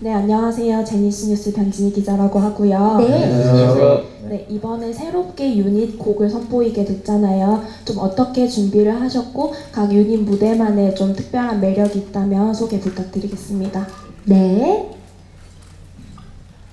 네, 안녕하세요. 제니스 뉴스 변진희 기자라고 하고요. 네. 네, 이번에 새롭게 유닛 곡을 선보이게 됐잖아요. 좀 어떻게 준비를 하셨고 각 유닛 무대만의 좀 특별한 매력이 있다면 소개 부탁드리겠습니다. 네.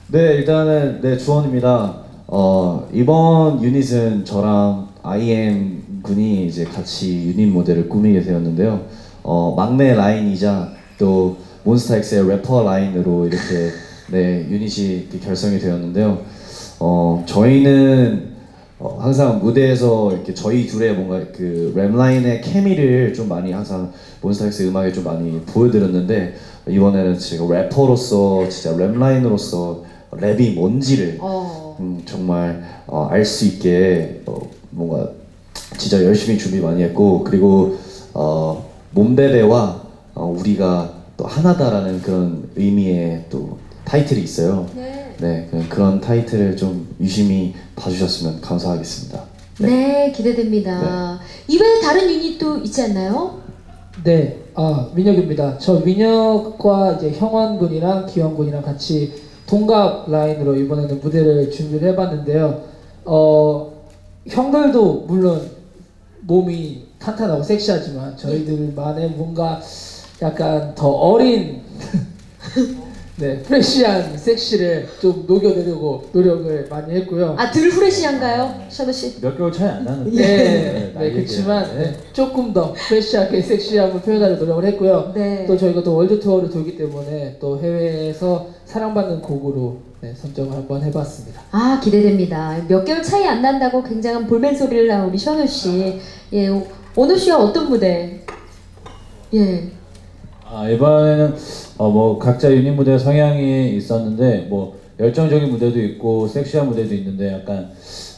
네, 일단은 네 주원입니다. 어, 이번 유닛은 저랑 IM 군이 이제 같이 유닛 모델을 꾸미게 되었는데요. 어, 막내 라인이자 또 몬스타엑스의 래퍼 라인으로 이렇게 네 유닛이 이렇게 결성이 되었는데요. 어, 저희는 어, 항상 무대에서 이렇게 저희 둘의 뭔가 그 랩 라인의 케미를 좀 많이 항상 몬스타엑스 음악에 좀 많이 보여드렸는데 이번에는 제가 래퍼로서 진짜 랩 라인으로서 랩이 뭔지를 어. 음, 정말 알수 있게 어, 뭔가 진짜 열심히 준비 많이 했고 그리고 어, 몸베베와 어, 우리가 또 하나다라는 그런 의미의 또 타이틀이 있어요. 네. 네, 그- 그런 타이틀을 좀 유심히 봐주셨으면 감사하겠습니다. 네, 기대됩니다. 이외에 다른 유닛도 있지 않나요? 네, 아 민혁입니다. 저 민혁과 이제 형원 군이랑 기원 군이랑 같이 동갑 라인으로 이번에는 무대를 준비를 해봤는데요. 어 형들도 물론 몸이 탄탄하고 섹시하지만 저희들만의 뭔가 약간 더 어린 네 fresh한 섹시를 좀 녹여내려고 노력을 많이 했고요. 아, 덜 fresh한가요? 샤도 씨. 몇 개월 차이 안 나는데. 네, 나이 네, 그렇지만 얘기예요. 네, 조금 더 fresh하게 섹시함을 표현하려 노력을 했고요. 네. 또 저희가 또 월드 투어를 돌기 때문에 또 해외에서 사랑받는 곡으로 네, 선정을 한번 해봤습니다. 아, 기대됩니다. 몇 개월 차이 안 난다고 굉장한 볼멘 소리를 나온 우리 셔누 씨. 예, 오- 오노 씨와 어떤 무대? 예. 아 이번에는 어, 뭐 각자 유닛 무대 성향이 있었는데 뭐 열정적인 무대도 있고 섹시한 무대도 있는데 약간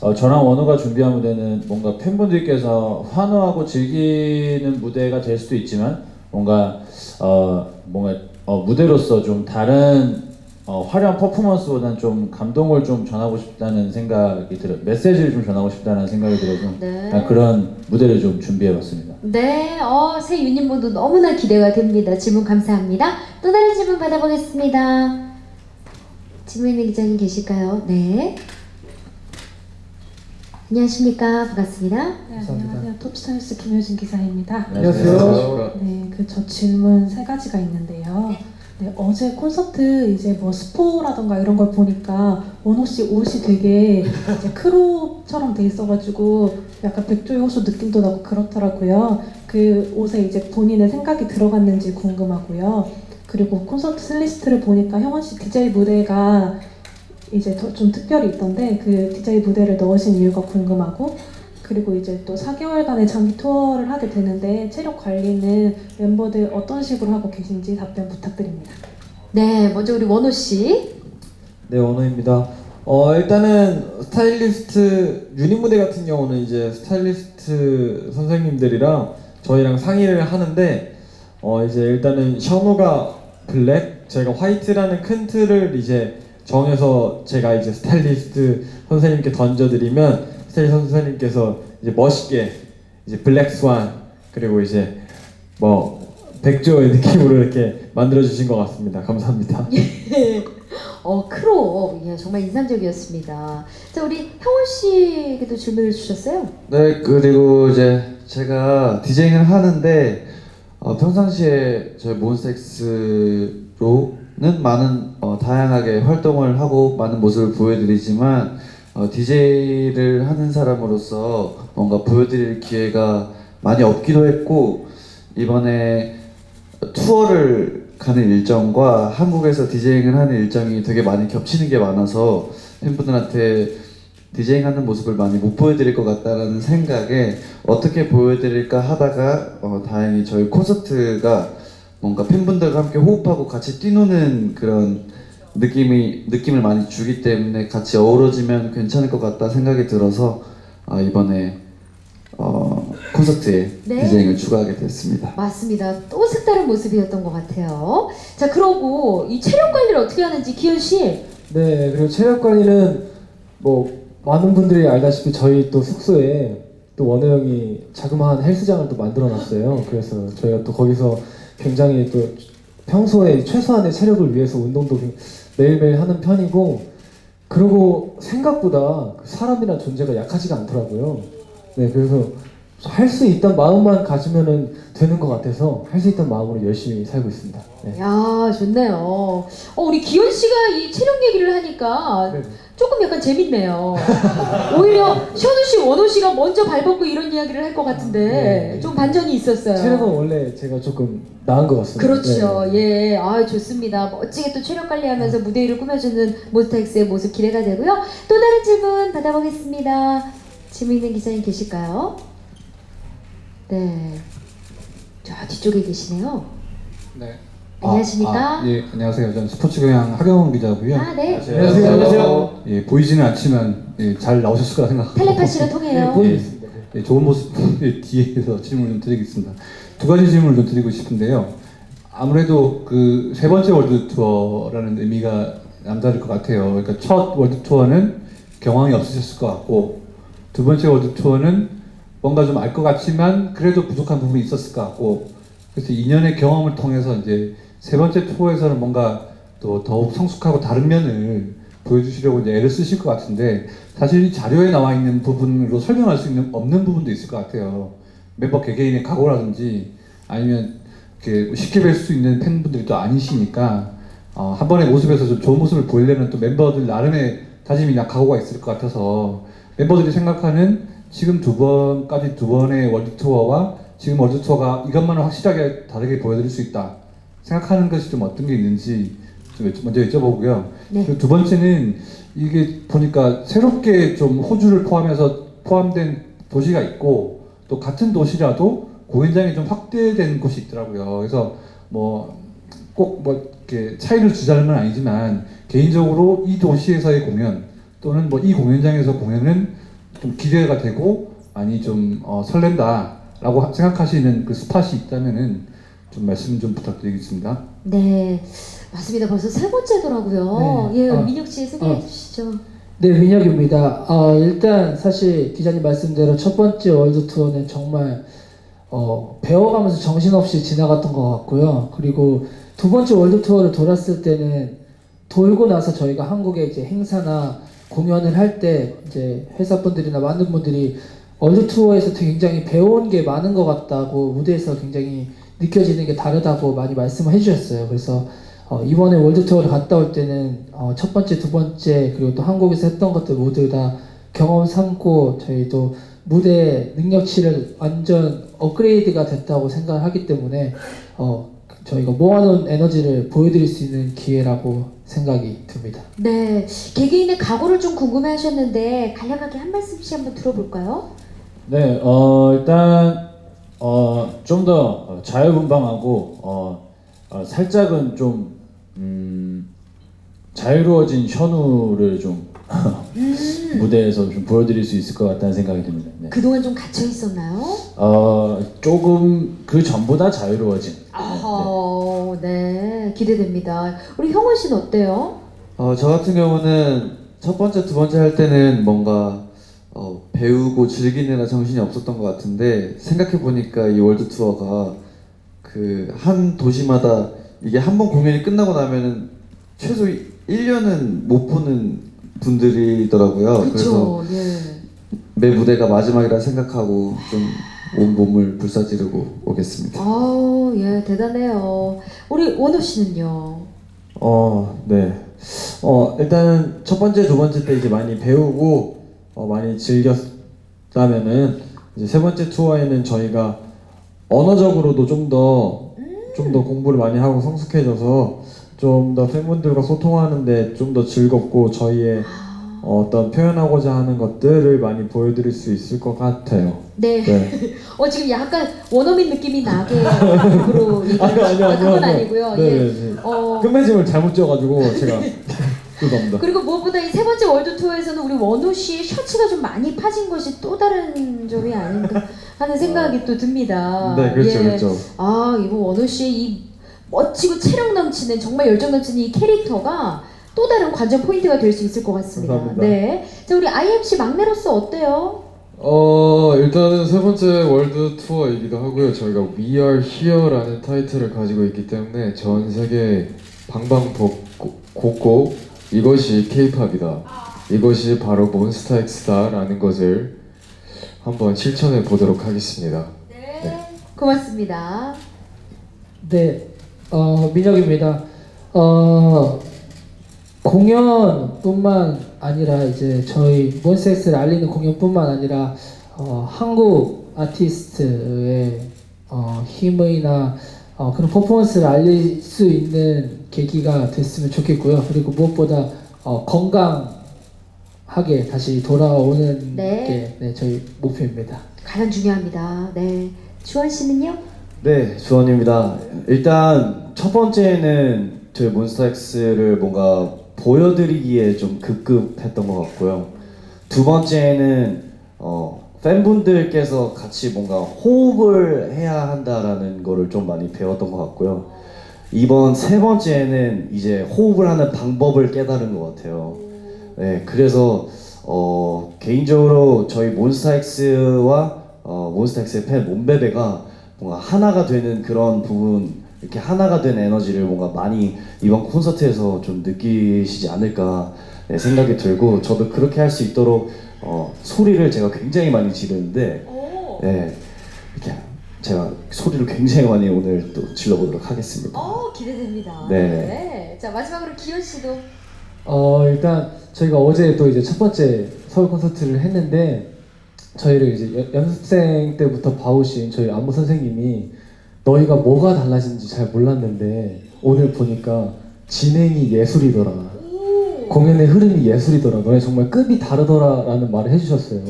어, 저랑 원우가 준비한 무대는 뭔가 팬분들께서 환호하고 즐기는 무대가 될 수도 있지만 뭔가 어 뭔가 어, 무대로서 좀 다른 어, 화려한 퍼포먼스보다는 좀 감동을 좀 전하고 싶다는 생각이 들어 메시지를 좀 전하고 싶다는 생각이 들어서 네. 약간 그런 무대를 좀 준비해봤습니다. 네, 어, 새 유닛 모두 너무나 기대가 됩니다. 질문 감사합니다. 또 다른 질문 받아보겠습니다. 질문 있는 기자님 계실까요? 네. 안녕하십니까. 반갑습니다. 네, 안녕하세요. 톱스타일스 김효진 기자입니다. 안녕하세요. 네, 그 저 질문 세 가지가 있는데요. 네, 어제 콘서트 이제 뭐 스포라던가 이런 걸 보니까 원호 씨 옷이 되게 crop처럼 돼 있어가지고 약간 백조의 호수 느낌도 나고 그렇더라고요. 그 옷에 이제 본인의 생각이 들어갔는지 궁금하고요. 그리고 콘서트 setlist를 보니까 형원 씨 DJ 무대가 이제 더 좀 특별히 있던데 그 DJ 무대를 넣으신 이유가 궁금하고 그리고 이제 또 4개월간의 장기 투어를 하게 되는데 체력 관리는 멤버들 어떤 식으로 하고 계신지 답변 부탁드립니다. 네, 먼저 우리 원호 씨. 네, 원호입니다. 어, 일단은 스타일리스트 유닛 무대 같은 경우는 이제 스타일리스트 선생님들이랑 저희랑 상의를 하는데 어, 이제 일단은 셔누가 black, 제가 white라는 큰 틀을 이제 정해서 제가 이제 스타일리스트 선생님께 던져드리면 스타일리스트 선생님께서 이제 멋있게 이제 black swan 그리고 이제 뭐 백조의 느낌으로 이렇게 만들어 주신 것 같습니다. 감사합니다. 어, 크로. 예, 정말 인상적이었습니다. 자, 우리 형원 씨에게도 질문을 주셨어요. 네, 그리고 이제 제가 디제잉을 하는데 어, 평상시에 저희 몬스타엑스로는 많은 어, 다양하게 활동을 하고 많은 모습을 보여드리지만 어, DJ를 하는 사람으로서 뭔가 보여드릴 기회가 많이 없기도 했고 이번에 투어를 가는 일정과 한국에서 디제잉을 하는 일정이 되게 많이 겹치는 게 많아서 팬분들한테 디제잉 하는 모습을 많이 못 보여드릴 것 같다라는 생각에 어떻게 보여드릴까 하다가 어, 다행히 저희 콘서트가 뭔가 팬분들과 함께 호흡하고 같이 뛰노는 그런 느낌이 느낌을 많이 주기 때문에 같이 어우러지면 괜찮을 것 같다 생각이 들어서 아, 이번에 어, 콘서트에 네. 디제잉을 추가하게 됐습니다. 맞습니다. 또 색다른 모습이었던 것 같아요. 자, 그러고 이 체력 관리를 어떻게 하는지 기현 씨. 네, 그리고 체력 관리는 뭐 많은 분들이 알다시피 저희 또 숙소에 또 원호 형이 자그마한 헬스장을 또 만들어 놨어요. 그래서 저희가 또 거기서 굉장히 또 평소에 최소한의 체력을 위해서 운동도 매일매일 하는 편이고 그리고 생각보다 그 사람이란 존재가 약하지가 않더라고요. 네, 그래서 할 수 있던 마음만 가지면은 되는 것 같아서 할 수 있던 마음으로 열심히 살고 있습니다. 네. 야 좋네요. 어, 우리 기현 씨가 이 체력 얘기를 하니까 네. 조금 약간 재밌네요. 오히려 현우 씨, 원호 씨가 먼저 발벗고 이런 이야기를 할 것 같은데 네. 좀 반전이 있었어요. 체력은 원래 제가 조금 나은 것 같습니다. 그렇죠. 네. 예. 아, 좋습니다. 멋지게 또 체력 관리하면서 무대 위를 꾸며주는 몬스타엑스의 모습 기대가 되고요. 또 다른 질문 받아보겠습니다. 질문 있는 기자님 계실까요? 네. 저 뒤쪽에 계시네요. 네. 안녕하십니까? 아, 아, 예, 안녕하세요. 저는 스포츠 경향 하경원 기자고요. 아, 네. 안녕하세요. 안녕하세요. 예, 보이지는 않지만 예, 잘 나오셨을 거라 생각하고 텔레파시로 네, 통해요. 네. 예, 좋은 모습 예, 뒤에서 질문을 좀 드리겠습니다. 두 가지 질문을 좀 드리고 싶은데요. 아무래도 그 세 번째 월드 투어라는 의미가 남다를 것 같아요. 그러니까 첫 월드 투어는 경황이 없으셨을 것 같고 두 번째 월드 투어는 뭔가 좀 알 것 같지만 그래도 부족한 부분이 있었을 것 같고 그래서 2년의 경험을 통해서 이제 세 번째 투어에서는 뭔가 또 더욱 성숙하고 다른 면을 보여주시려고 이제 애를 쓰실 것 같은데 사실 이 자료에 나와 있는 부분으로 설명할 수 있는 없는 부분도 있을 것 같아요. 멤버 개개인의 각오라든지 아니면 이렇게 쉽게 뵐 수 있는 팬분들이 또 아니시니까 어, 한 번의 모습에서 좀 좋은 모습을 보이려면 또 멤버들 나름의 다짐이나 각오가 있을 것 같아서 멤버들이 생각하는 지금 두 번까지 두 번의 월드 투어와 지금 월드 투어가 이것만은 확실하게 다르게 보여드릴 수 있다 생각하는 것이 좀 어떤 게 있는지 좀 먼저 여쭤보고요. 네. 두 번째는 이게 보니까 새롭게 좀 호주를 포함해서 포함된 도시가 있고 또 같은 도시라도 공연장이 좀 확대된 곳이 있더라고요. 그래서 뭐 꼭뭐 이렇게 차이를 주자는 건 아니지만 개인적으로 이 도시에서의 공연 또는 뭐 이 공연장에서 공연은 좀 기대가 되고 많이 좀 어, 설렌다라고 하- 생각하시는 그 스팟이 있다면은 좀 말씀 좀 부탁드리겠습니다. 네. 맞습니다. 벌써 세 번째더라고요. 네. 예, 아, 민혁 씨 소개해 아. 주시죠. 네, 민혁입니다. 아, 일단 사실 기자님 말씀대로 첫 번째 월드 투어는 정말 어, 배워가면서 정신없이 지나갔던 것 같고요. 그리고 두 번째 월드 투어를 돌았을 때는 돌고 나서 저희가 한국에 이제 행사나 공연을 할 때 이제 회사 분들이나 많은 분들이 월드 투어에서 굉장히 배운 게 많은 것 같다고 무대에서 굉장히 느껴지는 게 다르다고 많이 말씀을 해주셨어요. 그래서 어, 이번에 월드 투어를 갔다 올 때는 어, 첫 번째, 두 번째 그리고 또 한국에서 했던 것들 모두 다 경험 삼고 저희도 무대 능력치를 완전 업그레이드가 됐다고 생각을 하기 때문에 어, 저희가 모아놓은 에너지를 보여드릴 수 있는 기회라고 생각이 듭니다. 네. 개개인의 각오를 좀 궁금해 하셨는데 간략하게 한 말씀씩 한번 들어볼까요? 네, 어, 일단 어, 좀 더 자유분방하고 어, 어, 살짝은 좀 음, 자유로워진 현우를 좀 무대에서 좀 보여드릴 수 있을 것 같다는 생각이 듭니다. 네. 그동안 좀 갇혀 있었나요? 어, 조금 그 전보다 자유로워진. 아 하, 네. 기대됩니다. 우리 형원 씨는 어때요? 어, 저 같은 경우는 첫 번째, 두 번째 할 때는 뭔가 어, 배우고 즐기느라 정신이 없었던 것 같은데 생각해 보니까 이 월드 투어가 그 한 도시마다 이게 한 번 공연이 끝나고 나면은 최소 1년은 못 보는 분들이더라고요. 그래서 그렇죠. 예. 매 무대가 마지막이라 생각하고 좀 온 몸을 불사지르고 오겠습니다. 아우, 예, 대단해요. 우리 원호 씨는요? 어, 네. 어, 일단은 첫 번째, 두 번째 때 이제 많이 배우고 어, 많이 즐겼다면은 이제 세 번째 투어에는 저희가 언어적으로도 좀 더 좀 더 공부를 많이 하고 성숙해져서 좀 더 팬분들과 소통하는데 좀 더 즐겁고 저희의 어, 어떤 표현하고자 하는 것들을 많이 보여드릴 수 있을 것 같아요. 네. 네. 어, 지금 약간 원어민 느낌이 나게 으로 얘기를 아니요, 아니요, 그건. 아니고요. 네, 예. 네, 네. 어, 끝맺음을 잘못 지어가지고 제가 죄송합니다. 그리고 무엇보다 이 세 번째 월드 투어에서는 우리 원호 씨의 셔츠가 좀 많이 파진 것이 또 다른 점이 아닌가 하는 생각이 또 듭니다. 네, 그렇죠, 예. 그렇죠. 아, 이거 원호 씨의 이 멋지고 체력 넘치는 정말 열정 넘치는 이 캐릭터가 또 다른 관전 포인트가 될 수 있을 것 같습니다. 감사합니다. 네. 자, 우리 I.M 씨 막내로서 어때요? 어 일단은 세 번째 월드 투어이기도 하고요. 저희가 We Are Here라는 타이틀을 가지고 있기 때문에 전 세계 방방곡곡 이것이 K-팝이다. 이것이 바로 몬스타엑스다라는 것을 한번 실천해 보도록 하겠습니다. 네. 고맙습니다. 네, 어, 민혁입니다. 어, 공연뿐만 아니라 이제 저희 몬스엑스를 알리는 공연뿐만 아니라 어, 한국 아티스트의 어, 힘이나 어, 그런 퍼포먼스를 알릴 수 있는 계기가 됐으면 좋겠고요. 그리고 무엇보다 어, 건강하게 다시 돌아오는 네. 게 네, 저희 목표입니다. 가장 중요합니다. 네. 주원 씨는요? 네, 주원입니다. 일단 첫 번째는 저희 몬스타엑스를 뭔가 보여드리기에 좀 급급했던 것 같고요. 두 번째는 어, 팬분들께서 같이 뭔가 호흡을 해야 한다라는 거를 좀 많이 배웠던 것 같고요. 이번 세 번째는 이제 호흡을 하는 방법을 깨달은 것 같아요. 네, 그래서 어, 개인적으로 저희 몬스타엑스와 어, 몬스타엑스의 팬 몬베베가 뭔가 하나가 되는 그런 부분 이렇게 하나가 된 에너지를 뭔가 많이 이번 콘서트에서 좀 느끼시지 않을까 네, 생각이 들고 저도 그렇게 할 수 있도록 어, 소리를 제가 굉장히 많이 지르는데 네, 이렇게 제가 소리를 굉장히 많이 오늘 또 질러보도록 하겠습니다. 어, 기대됩니다. 네. 자, 마지막으로 기현 씨도 어 일단 저희가 어제 또 이제 첫 번째 서울 콘서트를 했는데 저희를 이제 연- 연습생 때부터 봐오신 저희 안무 선생님이 너희가 뭐가 달라진지 잘 몰랐는데 오늘 보니까 진행이 예술이더라 공연의 흐름이 예술이더라 너네 정말 급이 다르더라라는 말을 해주셨어요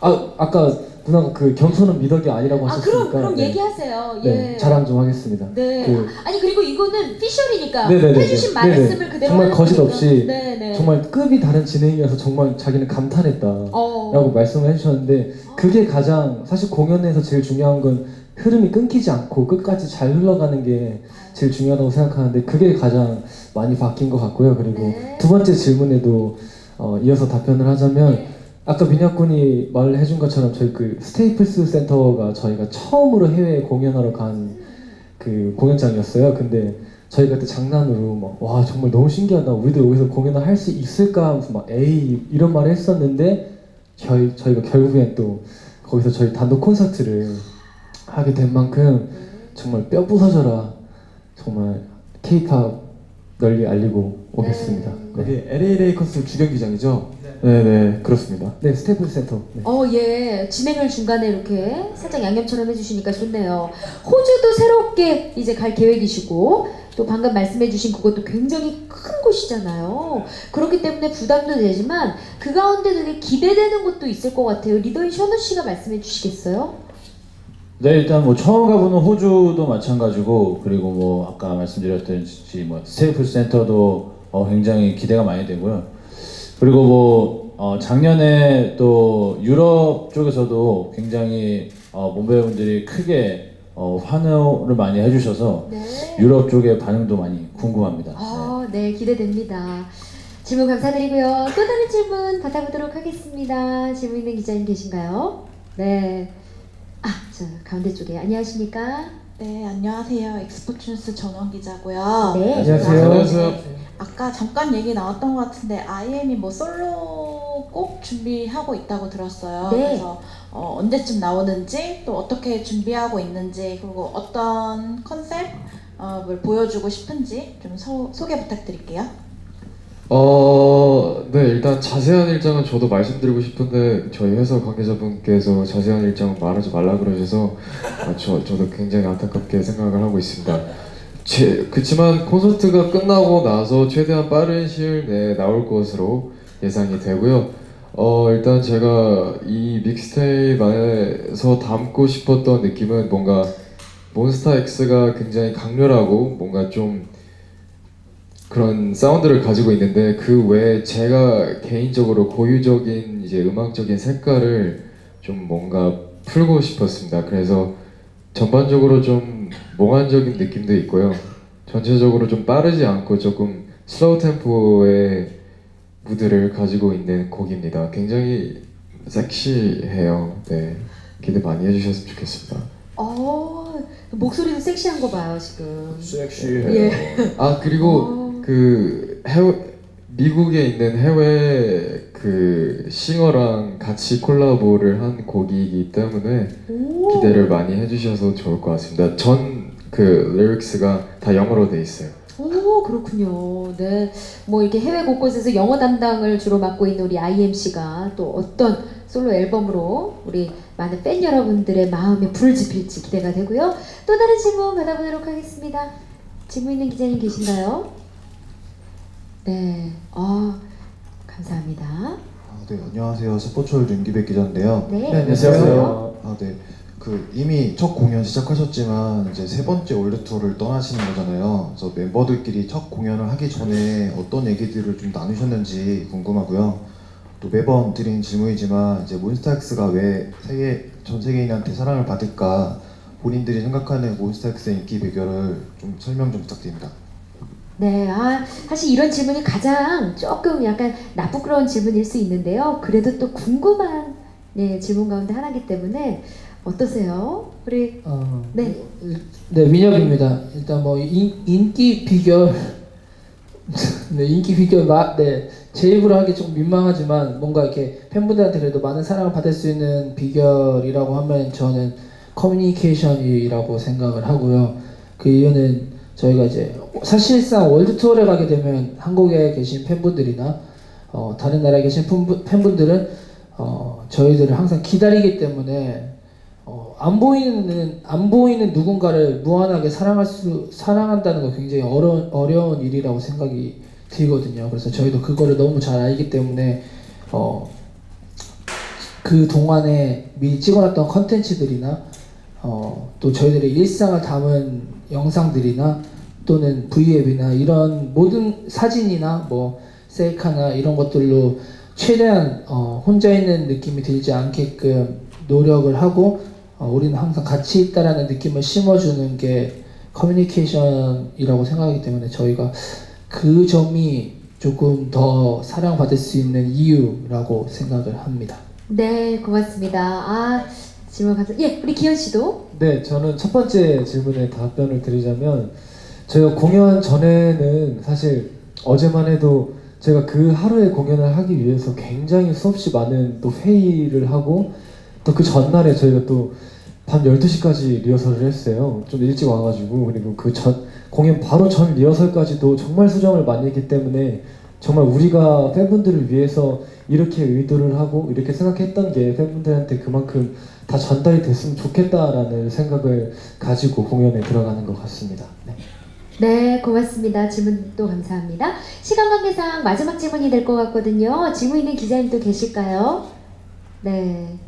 아 아까 누나가 그 겸손은 미덕이 아니라고 아, 하셨으니까 그럼 그럼 네. 얘기하세요. 네, 예. 자랑 좀 하겠습니다 네. 그- 아니 그리고 이거는 피셜이니까 네네네. 해주신 네네. 말씀을 그대로 정말 하는 거짓 거니까. 없이 네네. 정말 급이 다른 진행이어서 정말 자기는 감탄했다 어. 라고 말씀을 해주셨는데 그게 가장 사실 공연에서 제일 중요한 건 흐름이 끊기지 않고 끝까지 잘 흘러가는 게 제일 중요하다고 생각하는데 그게 가장 많이 바뀐 것 같고요 그리고 네. 두 번째 질문에도 어, 이어서 답변을 하자면 네. 아까 민혁 군이 말을 해준 것처럼 저희 그 스테이플스 센터가 저희가 처음으로 해외 공연하러 간 그 공연장이었어요. 근데 저희가 그때 장난으로 막 와 정말 너무 신기하다. 우리도 여기서 공연을 할 수 있을까 하면서 막 에이 이런 말을 했었는데 저희 저희가 결국엔 또 거기서 저희 단독 콘서트를 하게 된 만큼 정말 뼈 부서져라 정말 K-팝 널리 알리고 오겠습니다. 네, 거기 LA 레이커스 주경기장이죠? 네네 그렇습니다. 네 스테이플스 센터. 네. 어, 예. 진행을 중간에 이렇게 살짝 양념처럼 해주시니까 좋네요. 호주도 새롭게 이제 갈 계획이시고, 또 방금 말씀해주신 그것도 굉장히 큰 곳이잖아요. 그렇기 때문에 부담도 되지만, 그 가운데 되게 기대되는 것도 있을 것 같아요. 리더인 션우 씨가 말씀해 주시겠어요? 네 일단 뭐 처음 가보는 호주도 마찬가지고 그리고 뭐 아까 말씀드렸듯이 뭐 스테이플 센터도 어, 굉장히 기대가 많이 되고요. 그리고 뭐 어, 작년에 또 유럽 쪽에서도 굉장히 어, 몸배우분들이 크게 어, 환호를 많이 해주셔서 네. 유럽 쪽의 반응도 많이 궁금합니다. 네. 아, 네, 기대됩니다. 질문 감사드리고요. 또 다른 질문 받아보도록 하겠습니다. 질문 있는 기자님 계신가요? 네. 아, 저 가운데 쪽에 안녕하십니까? 네, 안녕하세요. 엑스포춘스 전원 기자고요. 네. 안녕하세요. 안녕하세요. 아까 잠깐 얘기 나왔던 것 같은데 IM이 뭐 솔로 꼭 준비하고 있다고 들었어요. 네. 그래서 어, 언제쯤 나오는지 또 어떻게 준비하고 있는지 그리고 어떤 컨셉을 보여주고 싶은지 좀 소, 소개 부탁드릴게요. 어, 네, 일단 자세한 일정은 저도 말씀드리고 싶은데 저희 회사 관계자분께서 자세한 일정은 말하지 말라 그러셔서 아, 저, 저도 굉장히 안타깝게 생각을 하고 있습니다. 제, 그치만 콘서트가 끝나고 나서 최대한 빠른 시일 내에 나올 것으로 예상이 되고요. 어, 일단 제가 이 믹스테이프 안에서 담고 싶었던 느낌은 뭔가 몬스타엑스가 굉장히 강렬하고 뭔가 좀 그런 사운드를 가지고 있는데 그 외에 제가 개인적으로 고유적인 이제 음악적인 색깔을 좀 뭔가 풀고 싶었습니다. 그래서 전반적으로 좀 몽환적인 느낌도 있고요. 전체적으로 좀 빠르지 않고 조금 slow 템포의 무드를 가지고 있는 곡입니다. 굉장히 섹시해요. 네 기대 많이 해주셨으면 좋겠습니다. 어, 목소리도 섹시한 거 봐요 지금. 섹시해요. 예. 아 그리고 어. 그 해외 미국에 있는 해외 그 싱어랑 같이 콜라보를 한 곡이기 때문에 오. 기대를 많이 해주셔서 좋을 것 같습니다. 전 그 리릭스가 다 영어로 돼 있어요. 오 그렇군요. 네, 뭐 이렇게 해외 곳곳에서 영어 담당을 주로 맡고 있는 우리 I.M 씨가 또 어떤 솔로 앨범으로 우리 많은 팬 여러분들의 마음에 불을 지필지 기대가 되고요. 또 다른 질문 받아보도록 하겠습니다. 질문 있는 기자님 계신가요? 네, 아 감사합니다. 아, 네, 안녕하세요. 스포츠월드 윤기백 기자인데요. 네, 안녕하세요. 아, 네. 그 이미 첫 공연 시작하셨지만 이제 세 번째 월드 투어를 떠나시는 거잖아요. 그래서 멤버들끼리 첫 공연을 하기 전에 어떤 얘기들을 좀 나누셨는지 궁금하고요. 또 매번 드리는 질문이지만 이제 몬스타엑스가 왜 세계 전 세계인한테 사랑을 받을까 본인들이 생각하는 몬스타엑스의 인기 비결을 좀 설명 좀 부탁드립니다. 네, 아, 사실 이런 질문이 가장 조금 약간 나쁘끄러운 질문일 수 있는데요. 그래도 또 궁금한 네, 질문 가운데 하나이기 때문에 어떠세요? 우리 어, 네. 네, 민혁입니다. 일단 뭐 인, 인기 비결 네, 인기 비결 마, 네, 제 입으로 하기 좀 민망하지만 뭔가 이렇게 팬분들한테 그래도 많은 사랑을 받을 수 있는 비결이라고 하면 저는 커뮤니케이션이라고 생각을 하고요. 그 이유는 저희가 이제 사실상 월드 투어를 가게 되면 한국에 계신 팬분들이나 어, 다른 나라에 계신 팬분, 팬분 들은 어, 저희들을 항상 기다리기 때문에 어, 안 보이는 안 보이는 누군가를 무한하게 사랑할 수 사랑한다는 거 굉장히 어려운 어려운 일이라고 생각이 들거든요. 그래서 저희도 그거를 너무 잘 알기 때문에 어, 그 동안에 미리 찍어놨던 컨텐츠들이나 어, 또 저희들의 일상을 담은 영상들이나 또는 V앱이나 이런 모든 사진이나 뭐 셀카나 이런 것들로 최대한 어, 혼자 있는 느낌이 들지 않게끔 노력을 하고 어, 우리는 항상 같이 있다라는 느낌을 심어주는 게 커뮤니케이션이라고 생각하기 때문에 저희가 그 점이 조금 더 사랑받을 수 있는 이유라고 생각을 합니다. 네, 고맙습니다. 아, 질문 감사. 예, 우리 기현 씨도. 네, 저는 첫 번째 질문에 답변을 드리자면 저희가 공연 전에는 사실 어제만 해도 제가 그 하루에 공연을 하기 위해서 굉장히 수없이 많은 또 회의를 하고 또 그 전날에 저희가 또 밤 12시까지 리허설을 했어요. 좀 일찍 와가지고 그리고 그 전 공연 바로 전 리허설까지도 정말 수정을 많이 했기 때문에 정말 우리가 팬분들을 위해서 이렇게 의도를 하고 이렇게 생각했던 게 팬분들한테 그만큼 다 전달이 됐으면 좋겠다라는 생각을 가지고 공연에 들어가는 것 같습니다. 네. 네, 고맙습니다. 질문도 감사합니다. 시간 관계상 마지막 질문이 될 것 같거든요. 질문 있는 기자님도 계실까요? 네.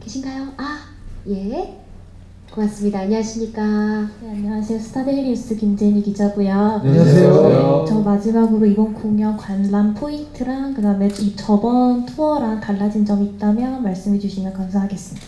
계신가요? 아, 예. 고맙습니다. 안녕하십니까. 네, 안녕하세요. 스타데일리 뉴스 김재니 기자고요. 안녕하세요. 저 마지막으로 이번 공연 관람 포인트랑 그다음에 이 저번 투어랑 달라진 점이 있다면 말씀해 주시면 감사하겠습니다.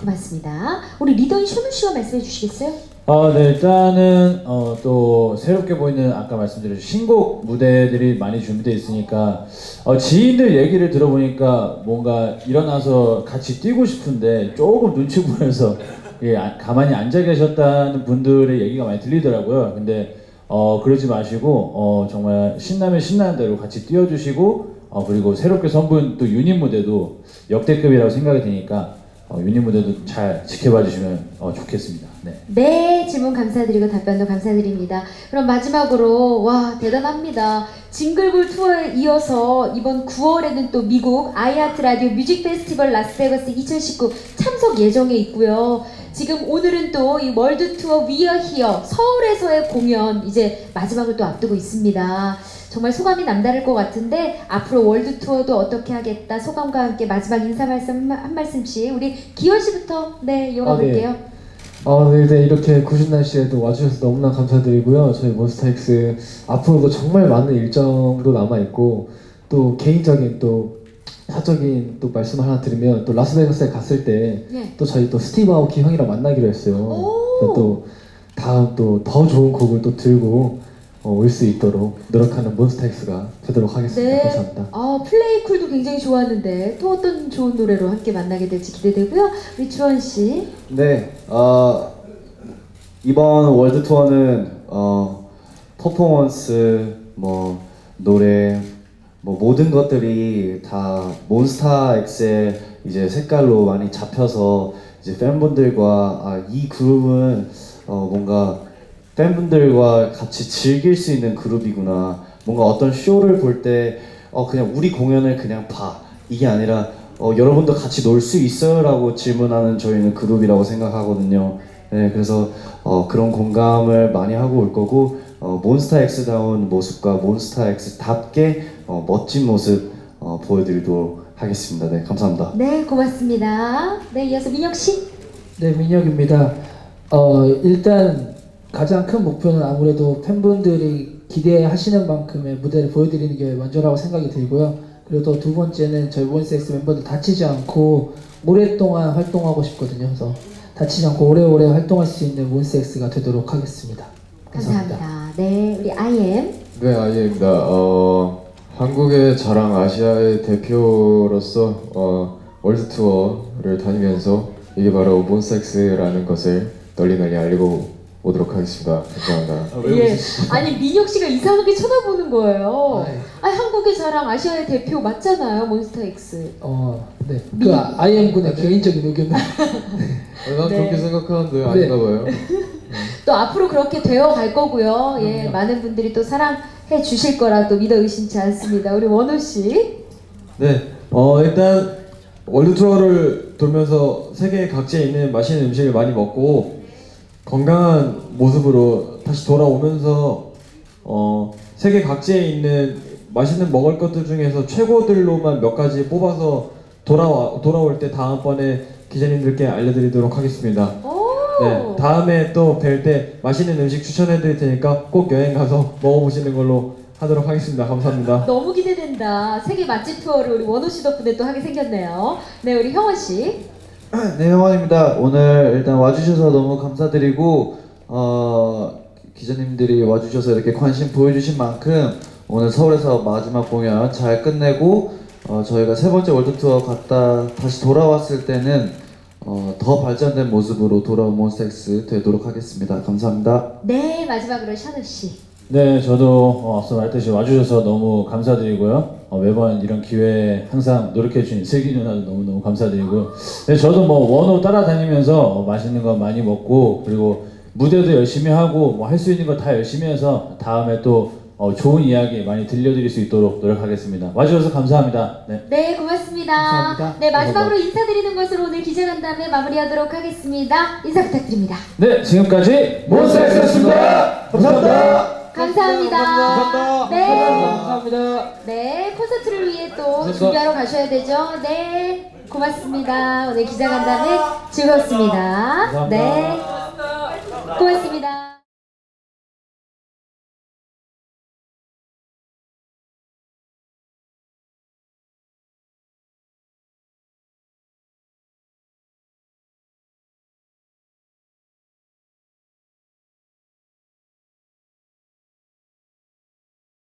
고맙습니다. 우리 리더인 쇼누 씨가 말씀해 주시겠어요? 어, 네, 일단은 어, 또 새롭게 보이는 아까 말씀드린 신곡 무대들이 많이 준비되어 있으니까 어, 지인들 얘기를 들어보니까 뭔가 일어나서 같이 뛰고 싶은데 조금 눈치 보여서 예, 아- 가만히 앉아 계셨다는 분들의 얘기가 많이 들리더라고요. 근데 어, 그러지 마시고 어, 정말 신나면 신나는 대로 같이 뛰어주시고 어, 그리고 새롭게 선보인 또 유닛 무대도 역대급이라고 생각이 되니까 어, 유닛 무대도 잘 지켜봐 주시면 어, 좋겠습니다. 네. 네, 질문 감사드리고 답변도 감사드립니다. 그럼 마지막으로 와 대단합니다. 징글볼 투어에 이어서 이번 9월에는 또 미국 아이하트 라디오 뮤직 페스티벌 라스베가스 2019 참석 예정에 있고요. 지금 오늘은 또 이 월드 투어 위어 히어 서울에서의 공연 이제 마지막을 또 앞두고 있습니다. 정말 소감이 남다를 것 같은데 앞으로 월드 투어도 어떻게 하겠다 소감과 함께 마지막 인사 말씀 한, 한 말씀씩 우리 기현 씨부터 네 이어가 볼게요. 어, 네, 네, 이렇게 궂은 날씨에도 와주셔서 너무나 감사드리고요. 저희 몬스타엑스 앞으로도 정말 많은 일정도 남아 있고 또 개인적인 또 사적인 또 말씀 하나 드리면 또 라스베가스에 갔을 때 또 예. 저희 또 스티브 아오키 형이랑 만나기로 했어요. 또 다음 또 더 좋은 곡을 또 들고 올 수 있도록 노력하는 몬스타엑스가 되도록 하겠습니다. 네. 감사합니다. 아, Play It Cool도 굉장히 좋았는데 또 어떤 좋은 노래로 함께 만나게 될지 기대되고요. 우리 주헌 씨. 네, 어, 이번 월드 투어는 어, 퍼포먼스, 뭐 노래, 뭐 모든 것들이 다 몬스타엑스의 이제 색깔로 많이 잡혀서 이제 팬분들과 아, 이 그룹은 어, 뭔가 팬분들과 같이 즐길 수 있는 그룹이구나. 뭔가 어떤 쇼를 볼 때 어, 그냥 우리 공연을 그냥 봐. 이게 아니라 어, 여러분도 같이 놀 수 있어요 라고 질문하는 저희는 그룹이라고 생각하거든요. 네, 그래서 어, 그런 공감을 많이 하고 올 거고 어, 몬스타엑스다운 모습과 몬스타엑스답게 어, 멋진 모습 어, 보여드리도록 하겠습니다. 네, 감사합니다. 네, 고맙습니다. 네, 이어서 민혁 씨. 네, 민혁입니다. 어, 일단 가장 큰 목표는 아무래도 팬분들이 기대하시는 만큼의 무대를 보여드리는 게 먼저라고 생각이 들고요. 그리고 또 두 번째는 저희 몬스타엑스 멤버들 다치지 않고 오랫동안 활동하고 싶거든요. 그래서 다치지 않고 오래오래 활동할 수 있는 몬스타엑스가 되도록 하겠습니다. 감사합니다. 감사합니다. 네, 우리 IM. 네, 아이엠입니다. 어, 한국의 자랑 아시아의 대표로서 어, 월드 투어를 다니면서 이게 바로 몬스타엑스라는 것을 널리 널리 알리고 오도록 하겠습니다. 감사합니다. 예. 아니 민혁 씨가 이상하게 쳐다보는 거예요. 아이. 아 한국의 자랑 아시아의 대표 맞잖아요, 몬스타엑스. 어, 네. 그 아이엠 군의 개인적인 의견은 아, 난 네. 그렇게 생각하는데 네. 아닌가 봐요. 또 앞으로 그렇게 되어 갈 거고요. 예, 많은 분들이 또 사랑해 주실 거라 또 믿어 의심치 않습니다. 우리 원호 씨. 네, 어 일단 월드 투어를 돌면서 세계 각지에 있는 맛있는 음식을 많이 먹고 건강한 모습으로 다시 돌아오면서 어 세계 각지에 있는 맛있는 먹을 것들 중에서 최고들로만 몇 가지 뽑아서 돌아와 돌아올 때 다음번에 기자님들께 알려드리도록 하겠습니다. 오. 네, 다음에 또 뵐 때 맛있는 음식 추천해드릴 테니까 꼭 여행 가서 먹어보시는 걸로 하도록 하겠습니다. 감사합니다. 너무 기대된다. 세계 맛집 투어를 우리 원호 씨 덕분에 또 하게 생겼네요. 네, 우리 형원 씨. 네, 형원입니다. 오늘 일단 와주셔서 너무 감사드리고 어, 기자님들이 와주셔서 이렇게 관심 보여주신 만큼 오늘 서울에서 마지막 공연 잘 끝내고 어, 저희가 세 번째 월드 투어 갔다 다시 돌아왔을 때는 어, 더 발전된 모습으로 돌아온 몬스타엑스 되도록 하겠습니다. 감사합니다. 네, 마지막으로 셔누 씨. 네, 저도 어, 앞서 말했듯이 와주셔서 너무 감사드리고요. 어, 매번 이런 기회에 항상 노력해주신 슬기 누나도 너무너무 감사드리고요. 네, 저도 뭐 원호 따라다니면서 어, 맛있는 거 많이 먹고 그리고 무대도 열심히 하고 뭐 할 수 있는 거 다 열심히 해서 다음에 또 어, 좋은 이야기 많이 들려드릴 수 있도록 노력하겠습니다. 와주셔서 감사합니다. 네. 네, 고맙습니다. 감사합니다. 네, 마지막으로 인사드리는 것으로 오늘 기자간담회 마무리하도록 하겠습니다. 인사 부탁드립니다. 네, 지금까지 몬스타엑스였습니다. 감사합니다. 감사합니다. 감사합니다. 네. 감사합니다. 네, 콘서트를 위해 또 준비하러 가셔야 되죠. 네, 고맙습니다. 오늘 기자간담회 즐거웠습니다. 감사합니다. 네, 고맙습니다.